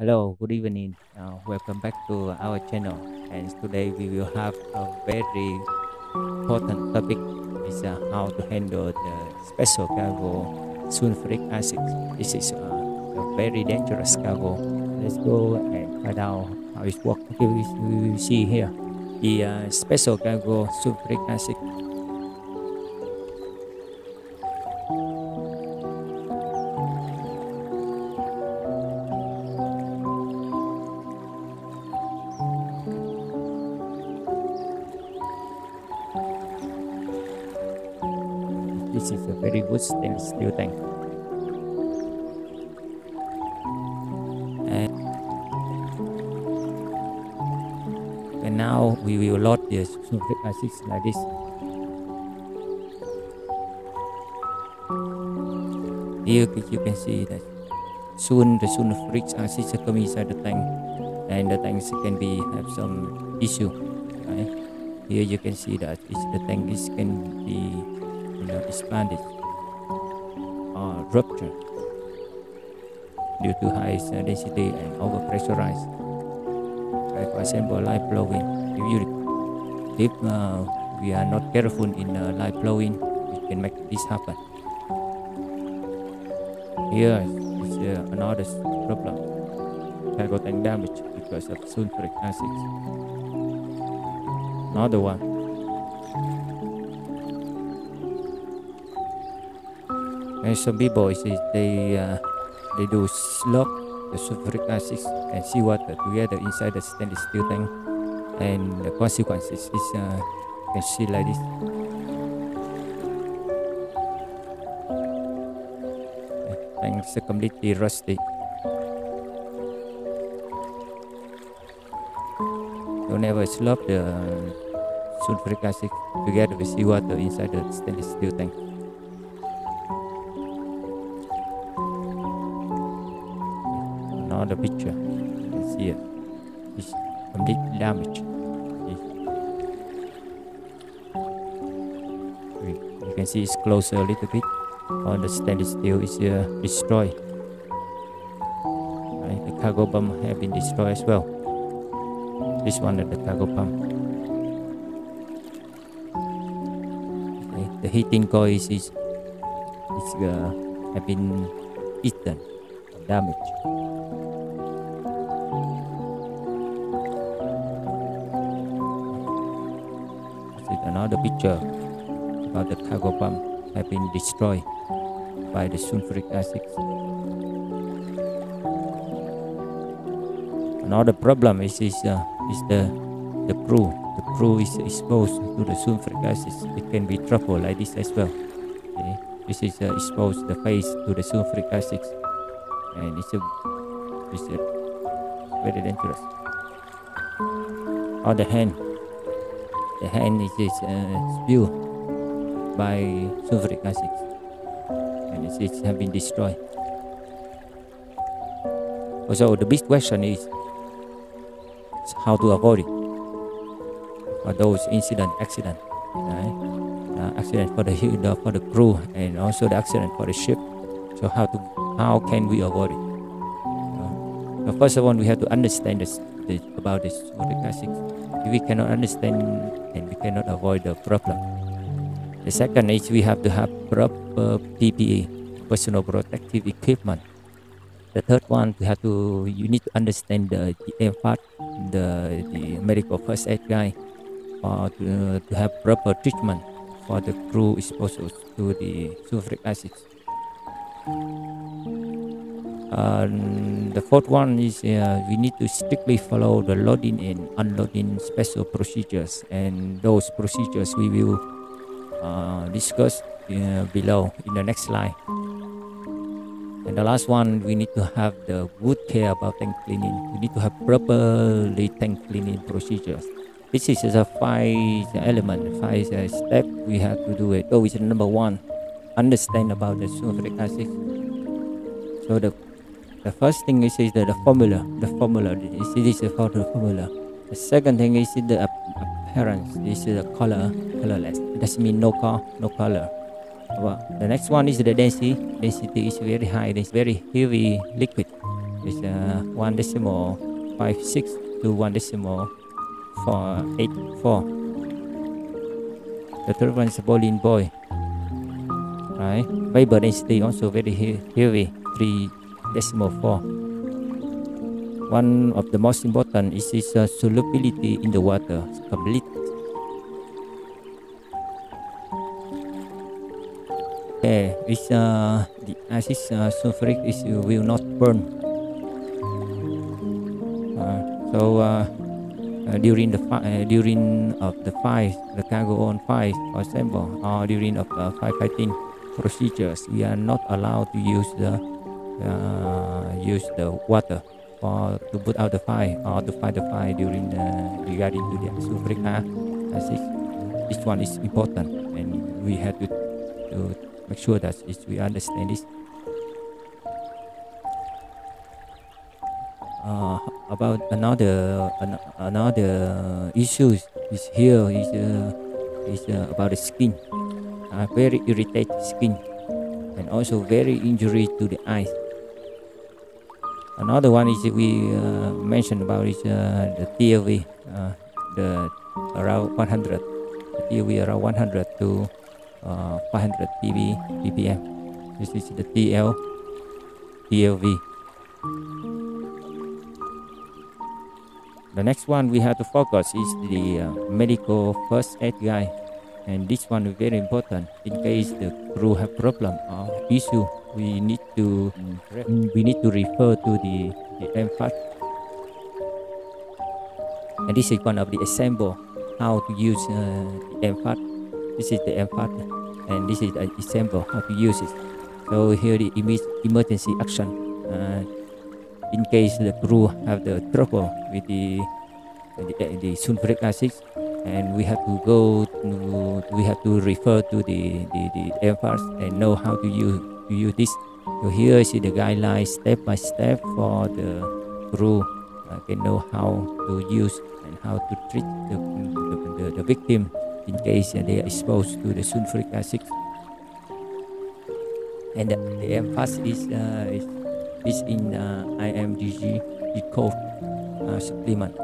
Hello, good evening. Uh, welcome back to our channel. And today we will have a very important topic is uh, how to handle the special cargo sulfuric acid. This is uh, a very dangerous cargo. Let's go and find out how it works. Okay, we, we see here the uh, special cargo sulfuric acid. This is a very good stainless steel tank. And, and now we will load the sulfuric acid like this. Here you can see that soon the sulfuric acid is coming inside the tank and the tanks can be have some issue. Right? Here you can see that the tank is can be you know, expanded or ruptured due to high density and overpressurized. Like for example, light blowing. If you if uh, we are not careful in uh, light blowing, we can make this happen. Here is uh, another problem. Cargo tank damage because of sulfuric acid. Another one. And some people is is they uh, they do slop the sulfuric acid and seawater together inside the stainless steel tank, and the consequences is uh, you can see like this. The Tank completely rusty. Don't ever slop the sulfuric acid together with seawater inside the stainless steel tank. Picture. You can see it. It's completely damaged It- you can see it's closer a little bit. All the stainless steel is uh, destroyed. Right, the cargo pump have been destroyed as well. This one is the cargo pump. Okay, the heating coil is, is, is uh, have been eaten. Damaged picture about the cargo pump have been destroyed by the sulfuric acid. Another problem is is, uh, is the the crew. The crew is exposed to the sulfuric acid. It can be trouble like this as well. Okay. This is uh, exposed the face to the sulfuric acid, and it's a it's a very dangerous. On the hand, the hand is, is uh, spilled by sulfuric acid and it's, it's have been destroyed. Also, the big question is how to avoid it. For those incident, accident, right? Uh, accident for the the- for the crew and also the accident for the ship. So how to how can we avoid it? Uh, so first of all, we have to understand this, this about this sulfuric acid. If we cannot understand and we cannot avoid the problem. The second is we have to have proper PPE, personal protective equipment. The third one, we have to you need to understand the, the MFAG, the the medical first aid guy, or to, to have proper treatment for the crew exposed to the sulfuric acid. The fourth one is uh, we need to strictly follow the loading and unloading special procedures, and those procedures we will uh, discuss uh, below in the next slide. And the last one, we need to have the good care about tank cleaning. We need to have properly tank cleaning procedures. This is a five element, five uh, step we have to do it. So it's number one, understand about the sulfuric acid. So the the first thing is, is the, the formula. The formula. This is the formula. The second thing is the appearance. This is the color, colorless. It doesn't mean no color, no color. Well, the next one is the density. Density is very high. It's very heavy liquid. is uh, one decimal five six to one decimal four eight four. The third one is boiling point. Right, vapor density also very he- heavy, three decimal four. One of the most important is its uh, solubility in the water, complete. Okay, it's uh, the acid uh, sulfuric is uh, will not burn. Uh, so uh, uh, during the uh, during of the fight, the cargo on fight, for example, or during of the firefighting procedures, we are not allowed to use the uh, use the water for to put out the fire or to fight the fire during the regarding to the sulfuric acid. This one is important, and we have to to make sure that we understand this. Uh, about another an, another issue is here is uh, is uh, about the skin, uh, very irritated skin, and also very injury to the eyes. Another one is we uh, mentioned about is uh, the TLV, uh, the around 100, the TLV around 100 to uh, 500 PV ppm. This is the TL TLV. The next one we have to focus is the uh, medical first aid guide, and this one is very important in case the crew have problem or issue. We need to we need to refer to the the MFAG. And this is one of the example how to use uh, the MFAG. This is the MFAG, and this is an example how to use it. So here the emergency action. Uh, in case the crew have the trouble with the the, the sulfuric acid and we have to go to we have to refer to the the, the MFARS and know how to use to use this. So here is the guidelines step by step for the crew. Can know how to use and how to treat the, the, the, the victim in case they are exposed to the sulfuric acid. And the, the is uh, is is in uh, IMDG code uh, supplement.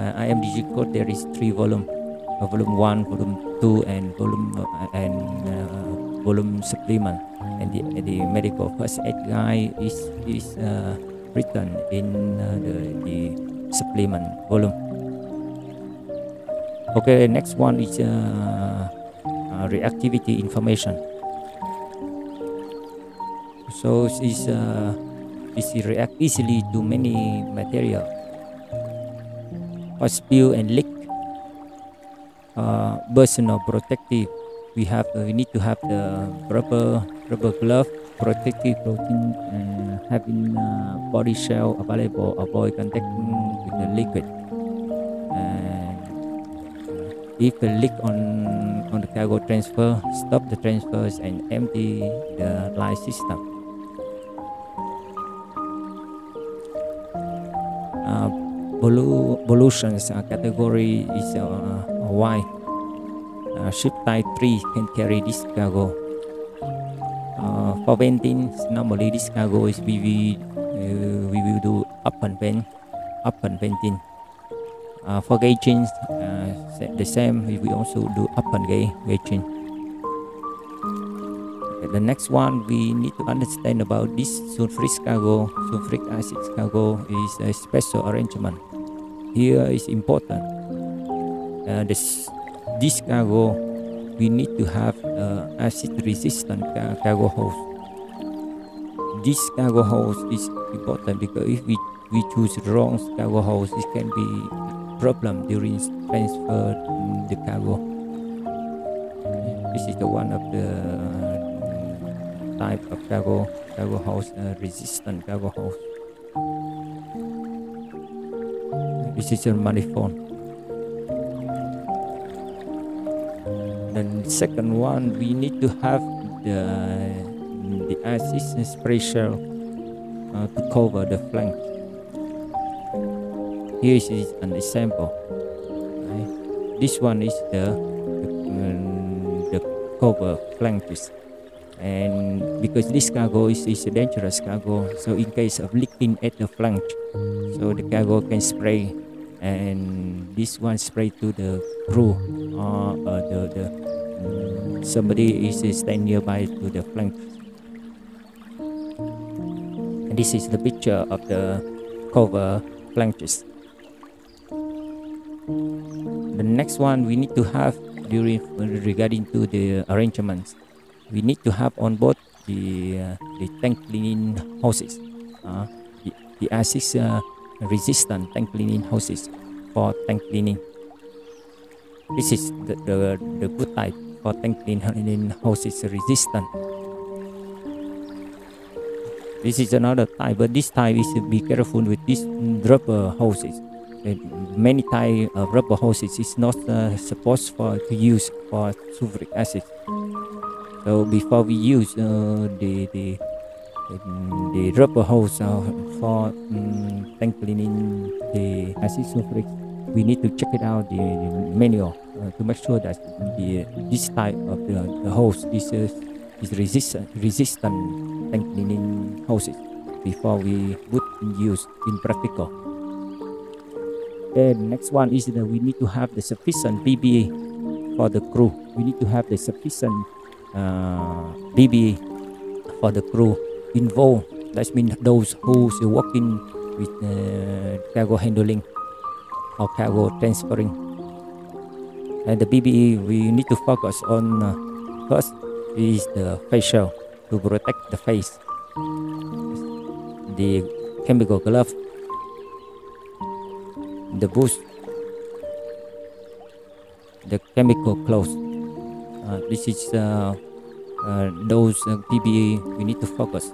Uh, IMDG code there is three volume, uh, volume one, volume two, and volume uh, and volume supplement. And the, the medical first aid guide is is uh, written in uh, the, the supplement volume. Okay, next one is uh, reactivity information. So it's uh, react easily to many material spill and leak uh, personal protective. We have uh, we need to have the rubber rubber glove protective clothing and having uh, body shell available avoid contacting with the liquid. And if the leak on on the cargo transfer stop the transfers and empty the line system. Uh, pollutions uh, category is uh, Y. Uh, ship type 3 can carry this cargo. Uh, for venting, normally this cargo is we will, uh, we will do open vent, open venting. Uh, for gauging, uh, the same, we will also do open ga- gauging. The next one we need to understand about this sulfuric cargo, sulfuric acid cargo is a special arrangement. Here is important. Uh, this, this cargo, we need to have uh, acid resistant ca- cargo hose. This cargo hose is important because if we, we choose wrong cargo hose, it can be problem during transfer the cargo. This is the one of the uh, type of cargo cargo hose, uh, resistant cargo hose. This is a manifold. Then second one, we need to have the the assistance pressure uh, to cover the flange. Here is an example. right? This one is the the, um, the cover flange is and because this cargo is, is a dangerous cargo so in case of leaking at the flange so the cargo can spray and this one spray to the crew. Or uh, the, the mm, somebody is standing nearby to the flange and this is the picture of the cover flanges. The next one we need to have during regarding to the arrangements. We need to have on board the uh, the tank cleaning hoses uh, the, the ASICS uh, resistant tank cleaning hoses for tank cleaning. This is the, the, the good type for tank cleaning hoses resistant. This is another type but this type is be careful with this rubber hoses many type of rubber hoses is not uh, supposed for to use for sulfuric acid. So before we use uh, the the the rubber hose for um, tank cleaning the acid sulfuric, we need to check it out the, manual uh, to make sure that the this type of the, the hose is uh, is resistant resistant tank cleaning hoses before we would use in practical. Then next one is that we need to have the sufficient PPE for the crew. We need to have the sufficient uh, PPE for the crew involved. That means those who's working with uh, cargo handling or cargo transferring. And the PPE we need to focus on uh, first is the facial to protect the face, the chemical glove the boots, the chemical clothes uh, this is uh, uh, those uh, PPE we need to focus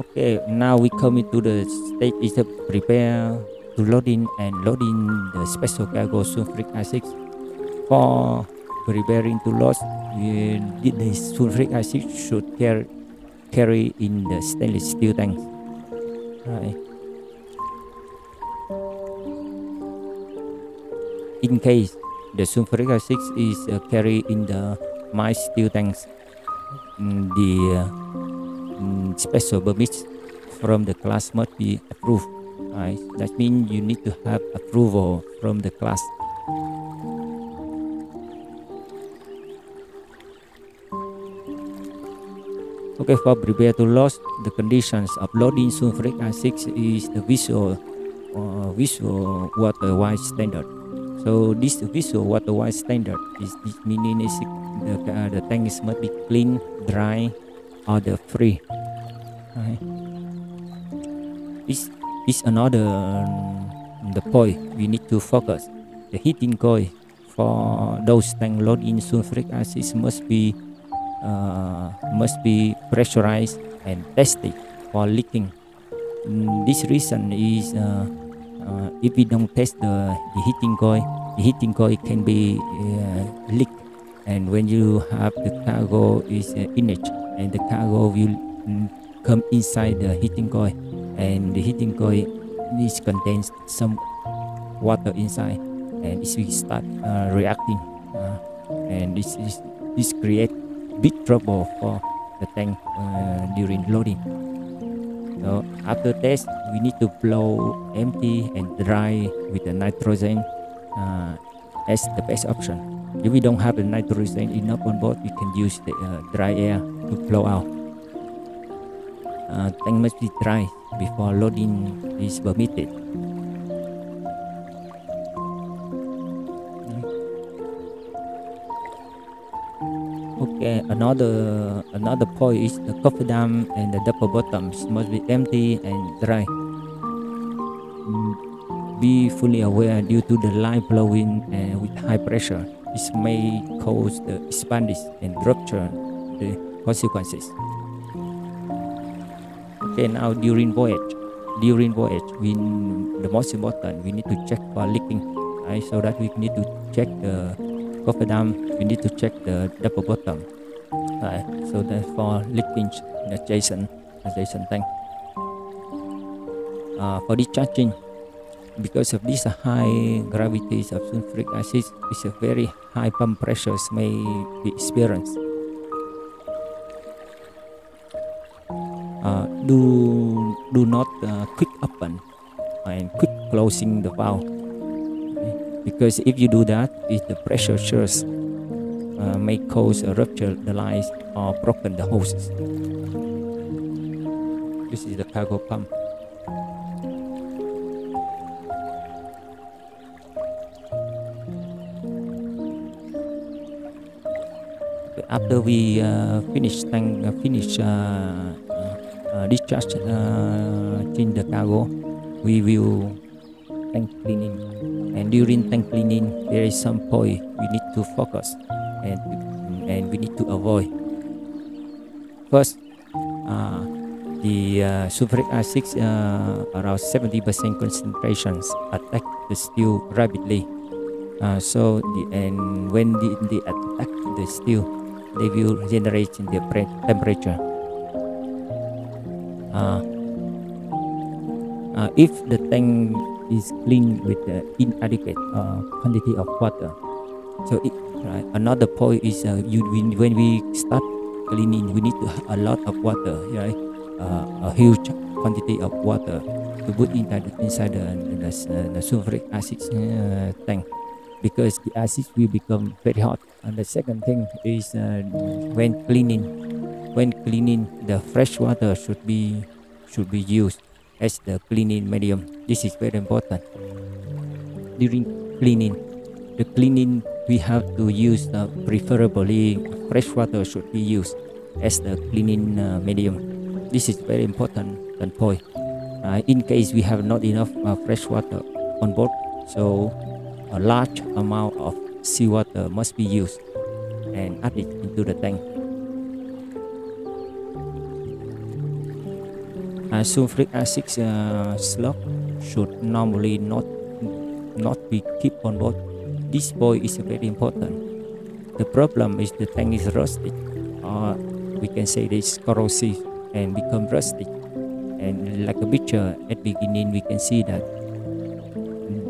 okay now we come into the stage is to prepare to loading and loading the special cargo sulfuric acid. For preparing to load the sulfuric acid should carry carry in the stainless steel tank. Right in case the sulfuric acid is uh, carried in the mild steel tanks. Mm, the uh, mm, special permits from the class must be approved. Right that means you need to have approval from the class. Okay, for prepare to load, the conditions of loading sulfuric acid is the visual, uh, visual water white standard. So this visual water white standard is this meaning is the, uh, the tanks must be clean, dry, or the free. Right. This is another um, the point we need to focus. The heating coil for those tank load in sulfuric acid must be uh, must be pressurized and tested for leaking. Mm, this reason is uh, uh, if we don't test the, the heating coil, the heating coil can be uh, leaked. And when you have the cargo is uh, in it, and the cargo will mm, come inside the heating coil, and the heating coil this contains some water inside, and it will start uh, reacting, uh, and this is this create big trouble for the tank uh, during loading. So after test, we need to blow empty and dry with the nitrogen uh, as the best option. If we don't have the nitrogen enough on board, we can use the uh, dry air to blow out. Uh, tank must be dry before loading is permitted. Okay, another another point is the cofferdam and the double bottoms must be empty and dry. Mm, be fully aware due to the line blowing and with high pressure, this may cause the expanding and rupture the consequences. Okay, now during voyage, during voyage, we the most important we need to check for leaking, right? So that we need to check the dam, we need to check the double bottom. Right, so that for leakage in adjacent adjacent tank. Uh, for discharging, because of these uh, high gravities of sulfuric acid is a very high pump pressures may be experienced. Uh, do do not uh, quick open and quick closing the valve. Okay? because if you do that if the pressure surge uh, may cause a rupture the lines or broken the hoses. This is the cargo pump. After we uh, finish tank uh, finish uh, discharge in the cargo we will tank cleaning. And during tank cleaning there is some point we need to focus and and we need to avoid. First uh, the uh, sulfuric acid uh, around 70% concentrations attack the steel rapidly. Uh, so the, and when the, they attack the steel they will generate in the temperature. Uh, uh, if the tank is clean with the inadequate uh, quantity of water, so it, right, another point is uh, you when, we start cleaning, we need a lot of water, right? Uh, a huge quantity of water to put inside inside the, the, the sulfuric acid uh, tank because the acid will become very hot. And the second thing is uh, when cleaning, when cleaning, the fresh water should be should be used as the cleaning medium. This is very important. During cleaning, the cleaning we have to use uh, preferably fresh water should be used as the cleaning uh, medium. This is very important point. Uh, in case we have not enough uh, fresh water on board, so a large amount of seawater must be used and added into the tank. Uh, sulfuric acid uh, slug should normally not not be kept on board. This point is very important. The problem is the tank is rusted, or we can say it is corrosive and become rusty. And like a picture at beginning, we can see that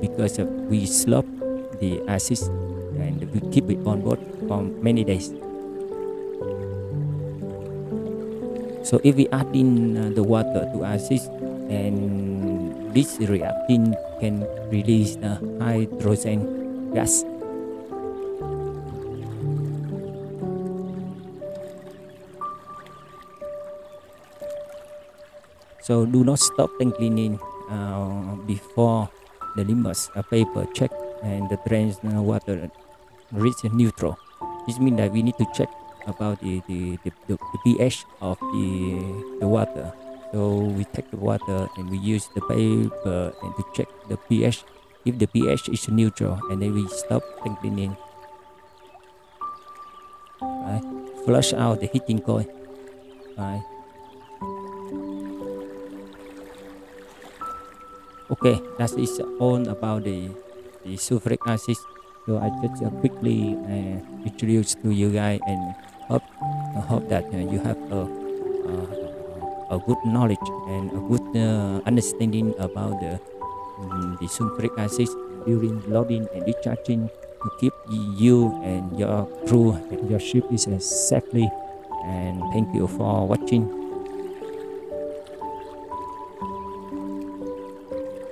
because of we slop the acid and we keep it on board for many days. So if we add in uh, the water to acid and this reacting can release the hydrogen gas. So do not stop tank cleaning uh, before the litmus uh, paper check and the drains uh, water reach neutral. This means that we need to check about the, the, the, the, the pH of the, the water. So we take the water and we use the paper and to check the pH. If the pH is neutral and then we stop cleaning. Right? Flush out the heating coil. Right? Okay, that is all about the, the sulfuric acid. So I just uh, quickly uh, introduce to you guys and hope I hope that uh, you have a, a, a good knowledge and a good uh, understanding about the um, the sulfuric acid during loading and discharging to keep you and your crew and your ship is safely. And thank you for watching.